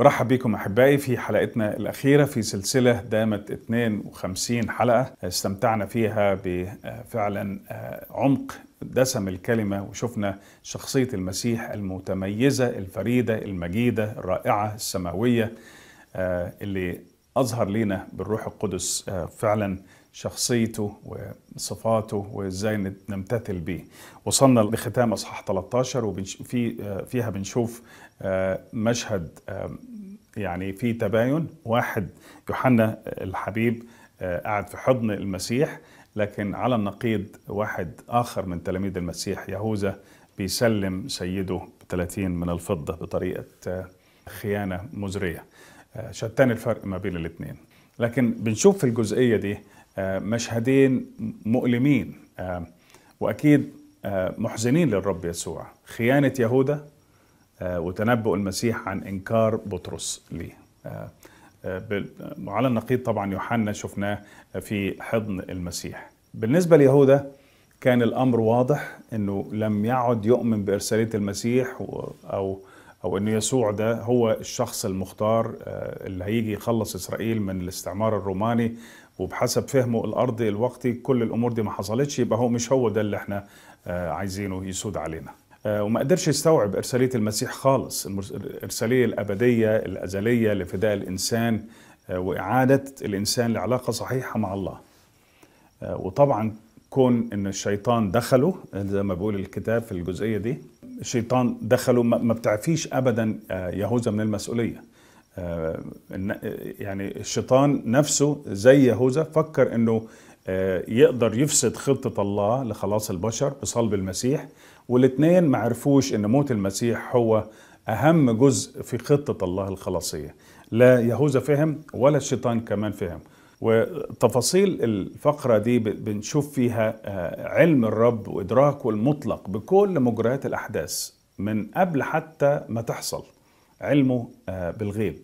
برحب بكم أحبائي في حلقتنا الأخيرة في سلسلة دامت 52 حلقة استمتعنا فيها بفعلا عمق دسم الكلمة وشفنا شخصية المسيح المتميزة الفريدة المجيدة الرائعة السماوية اللي أظهر لنا بالروح القدس فعلا شخصيته وصفاته وإزاي نمتثل به وصلنا لختام أصحاح 13 وفي فيها بنشوف مشهد يعني في تباين. واحد يوحنا الحبيب قاعد في حضن المسيح لكن على النقيض واحد آخر من تلاميذ المسيح يهوذا بيسلم سيده ب 30 من الفضة بطريقة خيانة مزرية. شتان الفرق ما بين الاثنين. لكن بنشوف في الجزئية دي مشهدين مؤلمين وأكيد محزنين للرب يسوع. خيانة يهوذا وتنبؤ المسيح عن إنكار بطرس ليه. وعلى النقيض طبعا يوحنا شفناه في حضن المسيح. بالنسبة ليهوذا كان الأمر واضح إنه لم يعد يؤمن بإرسالية المسيح أو أو انه يسوع ده هو الشخص المختار اللي هيجي يخلص إسرائيل من الاستعمار الروماني وبحسب فهمه الارضي الوقتي كل الأمور دي ما حصلتش يبقى هو مش هو ده اللي إحنا عايزينه يسود علينا. وما قدرش يستوعب إرسالية المسيح خالص الإرسالية الأبدية الأزلية لفداء الإنسان وإعادة الإنسان لعلاقة صحيحة مع الله. وطبعا كون إن الشيطان دخله زي ما بيقول الكتاب في الجزئية دي الشيطان دخله ما بتعفيش ابدا يهوذا من المسؤولية. يعني الشيطان نفسه زي يهوذا فكر إنه يقدر يفسد خطة الله لخلاص البشر بصلب المسيح. والاثنين ما عرفوش إن موت المسيح هو أهم جزء في خطة الله الخلاصية. لا يهوذا فهم ولا الشيطان كمان فهم. وتفاصيل الفقرة دي بنشوف فيها علم الرب وإدراكه المطلق بكل مجريات الأحداث من قبل حتى ما تحصل علمه بالغيب.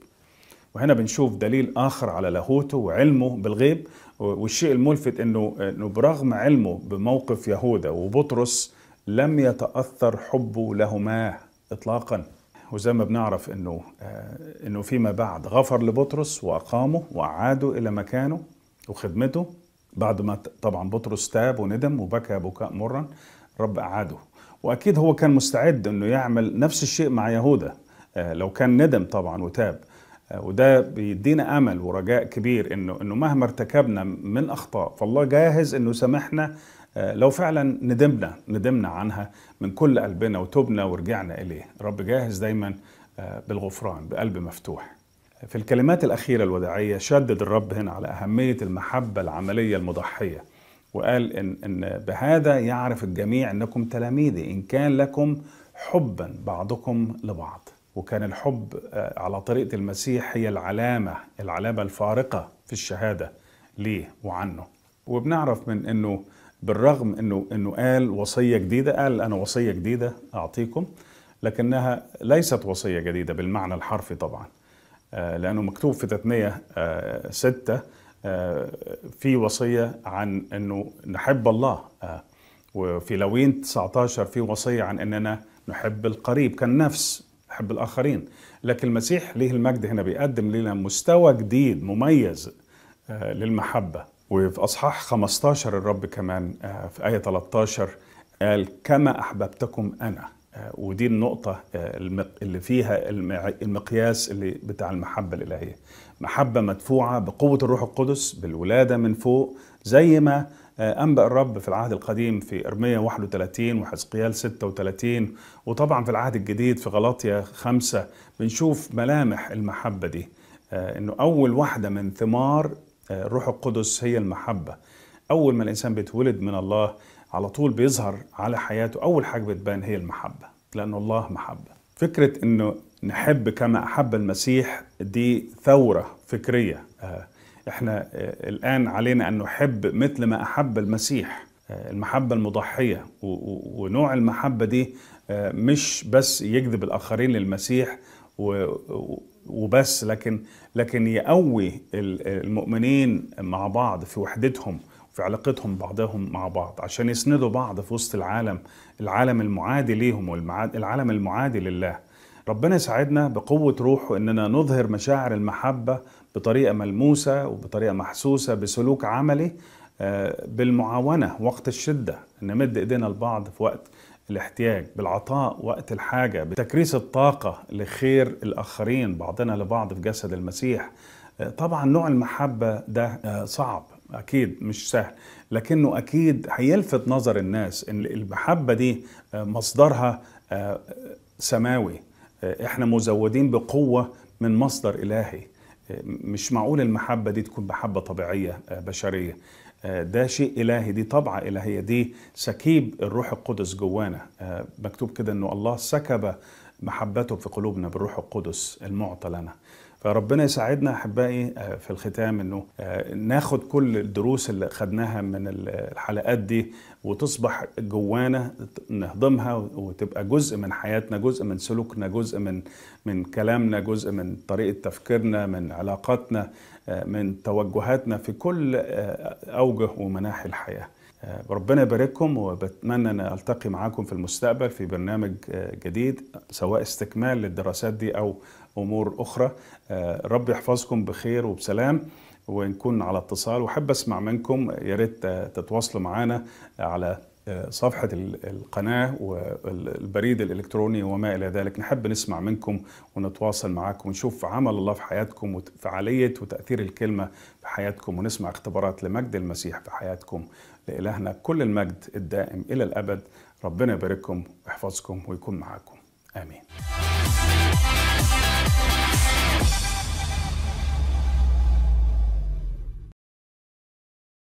وهنا بنشوف دليل آخر على لاهوته وعلمه بالغيب والشيء الملفت إنه إنه برغم علمه بموقف يهوذا وبطرس لم يتأثر حبه لهما اطلاقا. وزي ما بنعرف إنه إنه فيما بعد غفر لبطرس وأقامه وأعاده إلى مكانه وخدمته. بعد ما طبعا بطرس تاب وندم وبكى بكاء مرا رب أعاده. وأكيد هو كان مستعد إنه يعمل نفس الشيء مع يهوذا لو كان ندم طبعا وتاب. وده بيدينا أمل ورجاء كبير إنه إنه مهما ارتكبنا من أخطاء فالله جاهز إنه سامحنا لو فعلا ندمنا ندمنا عنها من كل قلبنا وتوبنا ورجعنا إليه. رب جاهز دايما بالغفران بقلب مفتوح. في الكلمات الأخيرة الوداعية شدد الرب هنا على أهمية المحبة العملية المضحية وقال إن إن بهذا يعرف الجميع إنكم تلاميذي إن كان لكم حبا بعضكم لبعض. وكان الحب على طريقة المسيح هي العلامة العلامة الفارقة في الشهادة ليه وعنه. وبنعرف من إنه بالرغم انه إنه قال وصية جديدة قال أنا وصية جديدة أعطيكم لكنها ليست وصية جديدة بالمعنى الحرفي طبعا. لأنه مكتوب في تثنية ستة في وصية عن إنه نحب الله وفي لوين 19 في وصية عن إننا نحب القريب كالنفس نحب الآخرين. لكن المسيح ليه المجد هنا بيقدم لنا مستوى جديد مميز للمحبة. وفي أصحاح 15 الرب كمان في آية 13 قال كما أحببتكم أنا. ودي النقطة اللي فيها المقياس اللي بتاع المحبة الإلهية. محبة مدفوعة بقوة الروح القدس بالولادة من فوق زي ما أنبأ الرب في العهد القديم في إرميا 31 وحزقيال 36 وطبعا في العهد الجديد في غلاطيا 5 بنشوف ملامح المحبة دي. إنه أول واحدة من ثمار الروح القدس هي المحبة. أول ما الإنسان بيتولد من الله على طول بيظهر على حياته أول حاجة بتبان هي المحبة لأن الله محبة. فكرة أنه نحب كما أحب المسيح دي ثورة فكرية. إحنا الآن علينا أن نحب مثل ما أحب المسيح. المحبة المضحية. ونوع المحبة دي مش بس يجذب الآخرين للمسيح وبس لكن لكن يقوي المؤمنين مع بعض في وحدتهم في علاقتهم بعضهم مع بعض عشان يسندوا بعض في وسط العالم العالم المعادي ليهم والعالم المعادي لله. ربنا يساعدنا بقوة روحه إننا نظهر مشاعر المحبة بطريقة ملموسة وبطريقة محسوسة بسلوك عملي آه، بالمعاونة وقت الشدة نمد إيدينا لبعض في وقت الاحتياج بالعطاء وقت الحاجة بتكريس الطاقة لخير الآخرين بعضنا لبعض في جسد المسيح. آه، طبعا نوع المحبة ده آه، صعب أكيد مش سهل لكنه أكيد هيلفت نظر الناس إن المحبة دي آه، مصدرها سماوي. إحنا مزودين بقوة من مصدر إلهي. مش معقول المحبة دي تكون محبة طبيعية بشرية. ده شيء إلهي دي طبعة إلهية دي سكيب الروح القدس جوانا. آه، مكتوب كده أنه الله سكب محبته في قلوبنا بالروح القدس المعطى لنا. فربنا يساعدنا أحبائي آه، في الختام إنه آه، ناخد كل الدروس اللي خدناها من الحلقات دي وتصبح جوانا نهضمها وتبقى جزء من حياتنا جزء من سلوكنا جزء من من كلامنا جزء من طريقة تفكيرنا من علاقاتنا آه، من توجهاتنا في كل أوجه ومناحي الحياة. ربنا يبارككم وبتمنى أن ألتقي معاكم في المستقبل في برنامج آه، جديد سواء استكمال للدراسات دي أو أمور أخرى. آه، رب يحفظكم بخير وبسلام ونكون على اتصال. وأحب أسمع منكم يا ريت آه، تتواصلوا معنا على آه، صفحة ال- القناة والبريد الإلكتروني وما إلى ذلك. نحب نسمع منكم ونتواصل معاكم ونشوف عمل الله في حياتكم وفعالية وتأثير الكلمة في حياتكم ونسمع اختبارات لمجد المسيح في حياتكم. لإلهنا كل المجد الدائم إلى الأبد. ربنا يبارككم ويحفظكم ويكون معاكم. آمين.